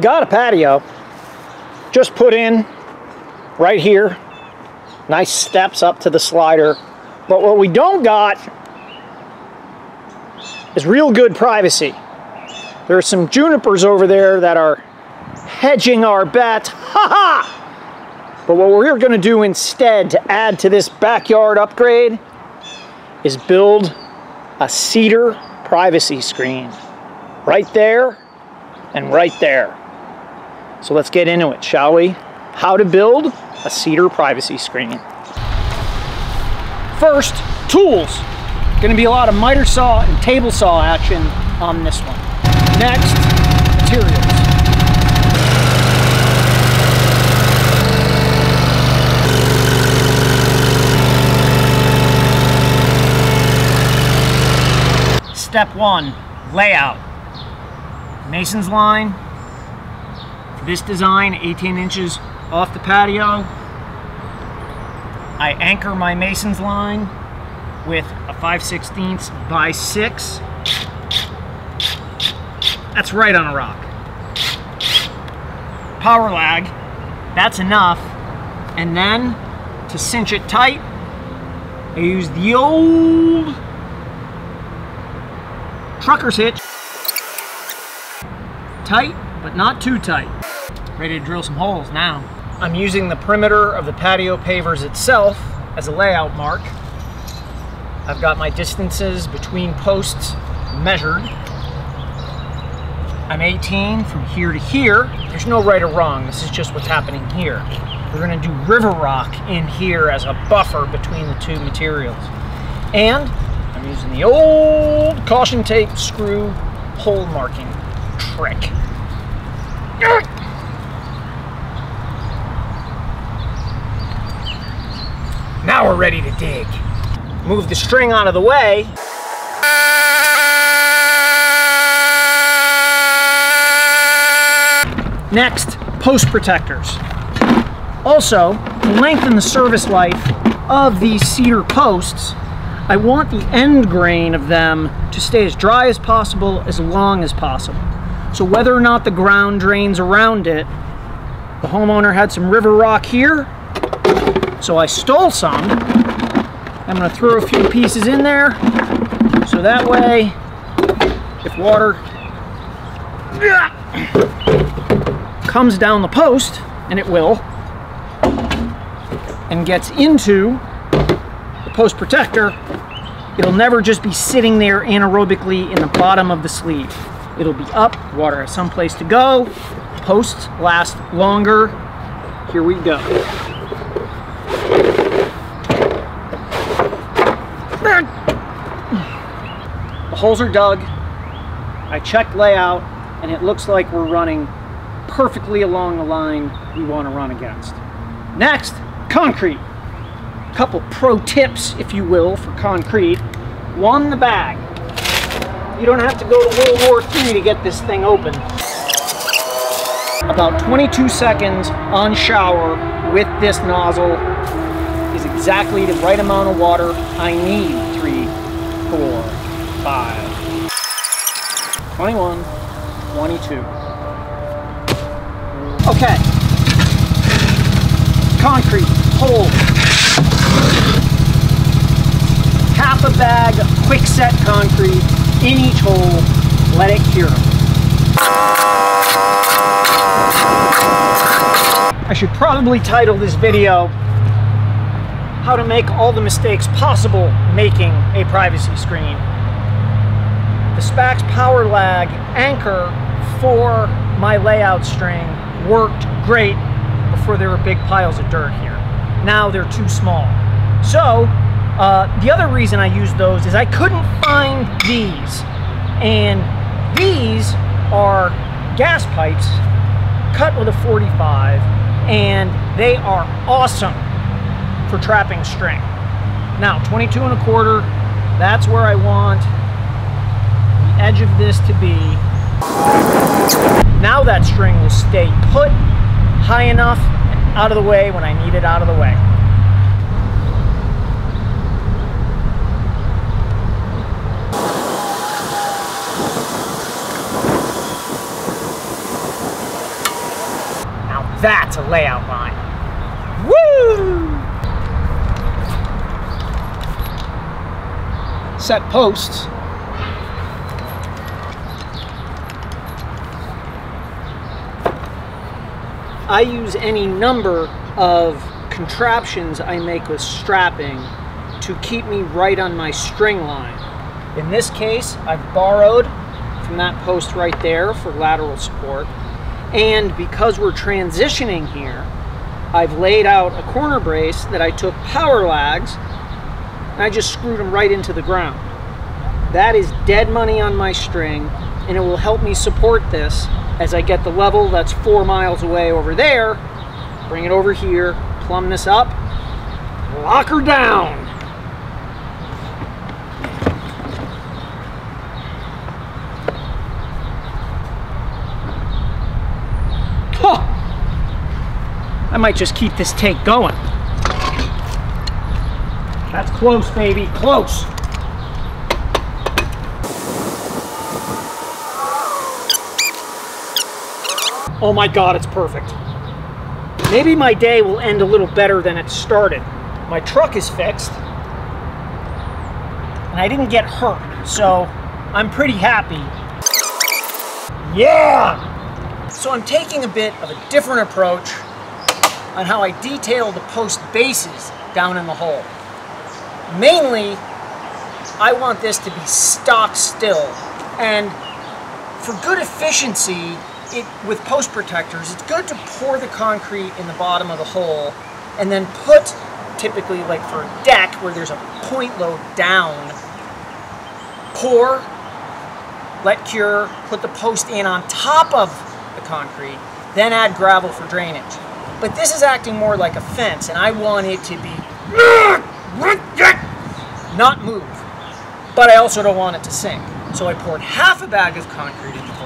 we got a patio just put in right here. Nice steps up to the slider. But what we don't got is real good privacy. There are some junipers over there that are hedging our bet. Ha ha! But what we're going to do instead to add to this backyard upgrade is build a cedar privacy screen. Right there and right there. So let's get into it, shall we? How to build a cedar privacy screen. First, tools. To be a lot of miter saw and table saw action on this one. Next, materials. Step one, layout. Mason's line. This design, 18 inches off the patio. I anchor my Mason's line with a 5 16 by 6. That's right on a rock. Power lag, that's enough. And then to cinch it tight, I use the old trucker's hitch. Tight, but not too tight. Ready to drill some holes now. I'm using the perimeter of the patio pavers itself as a layout mark. I've got my distances between posts measured. I'm 18 from here to here. There's no right or wrong, this is just what's happening here. We're gonna do river rock in here as a buffer between the two materials. And I'm using the old caution tape screw hole marking trick. Now we're ready to dig. Move the string out of the way. Next, post protectors. Also, to lengthen the service life of these cedar posts, I want the end grain of them to stay as dry as possible, as long as possible. So whether or not the ground drains around it, the homeowner had some river rock here, so I stole some. I'm gonna throw a few pieces in there, so that way, if water comes down the post, and it will, and gets into the post protector, it'll never just be sitting there anaerobically in the bottom of the sleeve. It'll be up, water has someplace to go, posts last longer. Here we go. Holes are dug. I checked layout and it looks like we're running perfectly along the line we want to run against. Next, concrete. A couple pro tips, if you will, for concrete. One, the bag. You don't have to go to World War III to get this thing open. About 22 seconds on shower with this nozzle is exactly the right amount of water I need. Three, four, five, 21, 22. Okay. Concrete, hole. Half a bag of quick set concrete in each hole. Let it cure. I should probably title this video how to make all the mistakes possible making a privacy screen. The Spax Power Lag anchor for my layout string worked great before there were big piles of dirt here. Now they're too small. So uh, the other reason I used those is I couldn't find these. And these are gas pipes cut with a 45 and they are awesome for trapping string. Now 22 and a quarter, that's where I want edge of this to be. Now that string will stay put high enough and out of the way when I need it out of the way. Now that's a layout line. Woo! Set posts. I use any number of contraptions I make with strapping to keep me right on my string line. In this case, I've borrowed from that post right there for lateral support. And because we're transitioning here, I've laid out a corner brace that I took power lags and I just screwed them right into the ground. That is dead money on my string and it will help me support this as I get the level that's four miles away over there, bring it over here, plumb this up, lock her down. I might just keep this tank going. That's close, baby, close. Oh my God, it's perfect. Maybe my day will end a little better than it started. My truck is fixed, and I didn't get hurt, so I'm pretty happy. Yeah! So I'm taking a bit of a different approach on how I detail the post bases down in the hole. Mainly, I want this to be stock still, and for good efficiency, it, with post protectors, it's good to pour the concrete in the bottom of the hole and then put, typically like for a deck where there's a point load down, pour, let cure, put the post in on top of the concrete, then add gravel for drainage. But this is acting more like a fence and I want it to be not move. But I also don't want it to sink. So I poured half a bag of concrete in the hole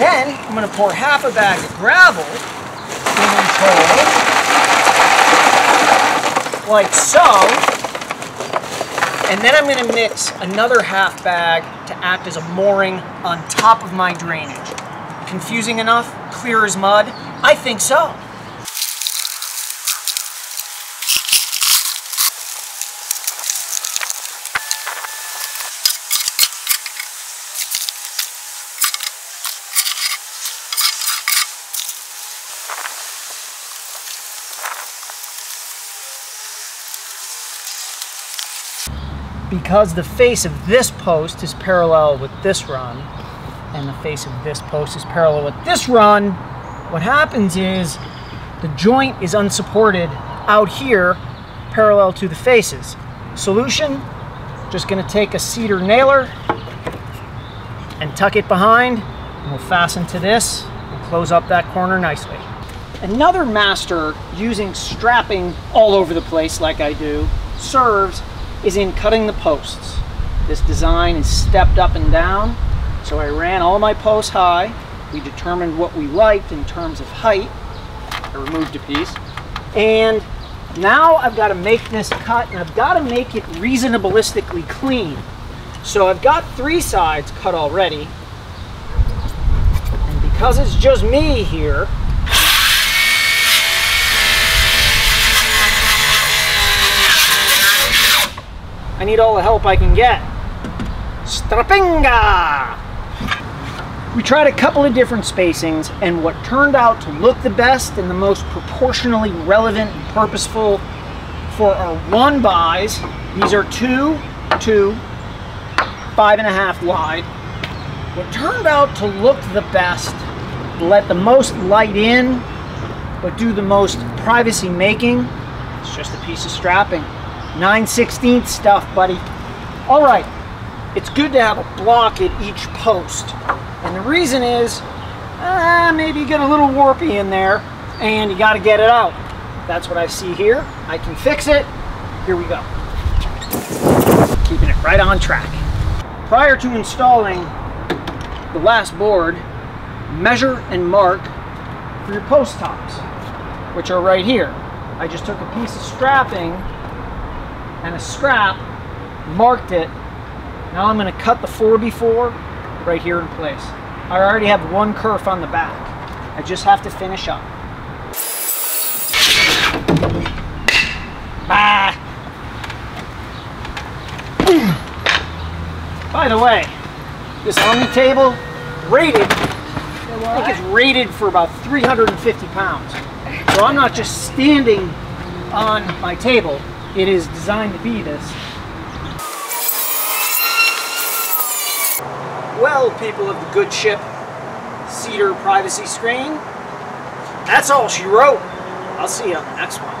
then I'm going to pour half a bag of gravel in this hole, like so. And then I'm going to mix another half bag to act as a mooring on top of my drainage. Confusing enough? Clear as mud? I think so. Because the face of this post is parallel with this run and the face of this post is parallel with this run, what happens is the joint is unsupported out here parallel to the faces. Solution, just gonna take a cedar nailer and tuck it behind and we'll fasten to this and close up that corner nicely. Another master using strapping all over the place like I do serves is in cutting the posts. This design is stepped up and down, so I ran all my posts high. We determined what we liked in terms of height. I removed a piece. And now I've got to make this cut, and I've got to make it reasonablistically clean. So I've got three sides cut already. And because it's just me here, I need all the help I can get. Strapinga! We tried a couple of different spacings, and what turned out to look the best and the most proportionally relevant and purposeful for our one buys, these are two, two, five and a half wide. What turned out to look the best, let the most light in, but do the most privacy making, it's just a piece of strapping. 9 16th stuff, buddy. All right, it's good to have a block at each post. And the reason is, uh, maybe you get a little warpy in there and you got to get it out. That's what I see here. I can fix it. Here we go. Keeping it right on track. Prior to installing the last board, measure and mark for your post tops, which are right here. I just took a piece of strapping and a scrap, marked it. Now I'm gonna cut the 4x4 right here in place. I already have one kerf on the back. I just have to finish up. Ah! By the way, this Omni table rated, I think it's rated for about 350 pounds. So I'm not just standing on my table, it is designed to be this. Well, people of the good ship, Cedar Privacy Screen, that's all she wrote. I'll see you on the next one.